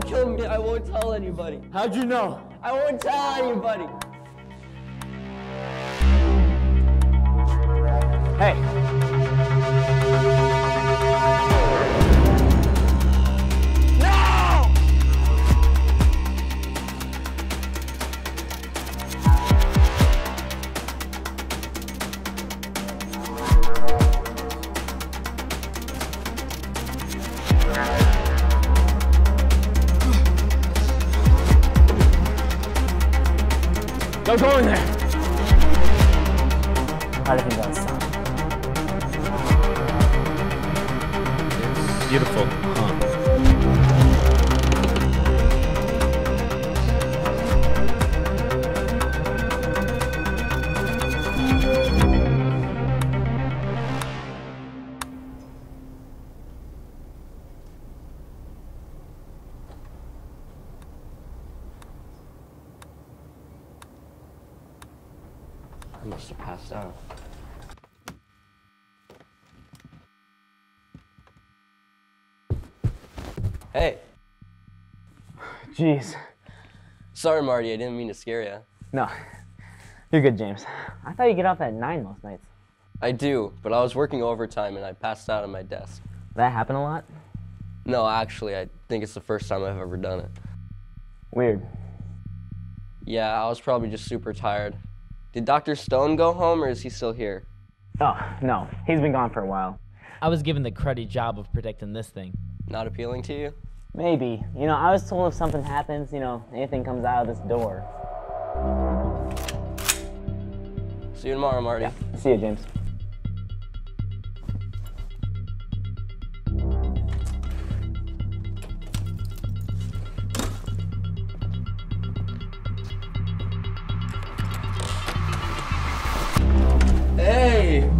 Kill me. I won't tell anybody. How'd you know? I won't tell anybody. Hey. Don't go in there. I do you think that's sound? Beautiful. I must have passed out. Hey, Jeez. sorry, Marty. I didn't mean to scare you. No. You're good, James. I thought you get off at 9 most nights. I do, but I was working overtime and I passed out on my desk. That happen a lot? No, actually, I think it's the first time I've ever done it. Weird. Yeah, I was probably just super tired. Did Dr. Stone go home or is he still here? Oh, no. He's been gone for a while. I was given the cruddy job of protecting this thing. Not appealing to you? Maybe. You know, I was told if something happens, you know, anything comes out of this door. See you tomorrow, Marty. Yeah. See you, James.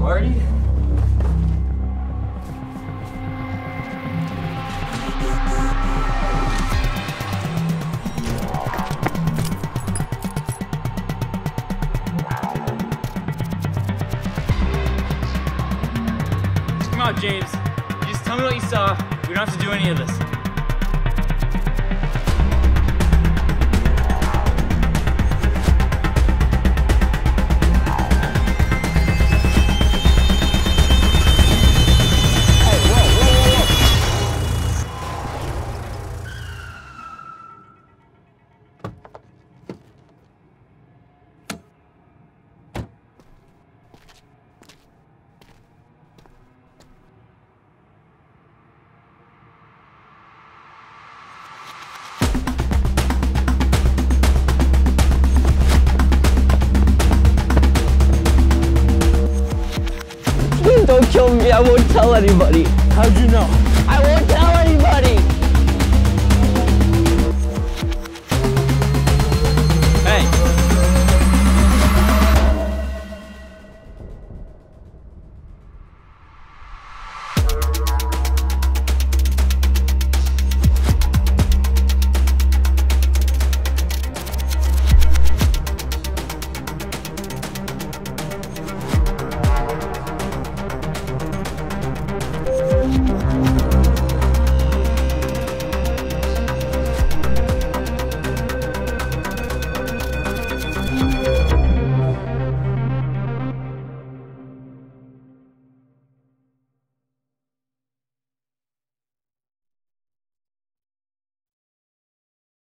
Marty. Come on, James. Just tell me what you saw. We don't have to do any of this. kill me. I won't tell anybody. How'd you know? I won't tell.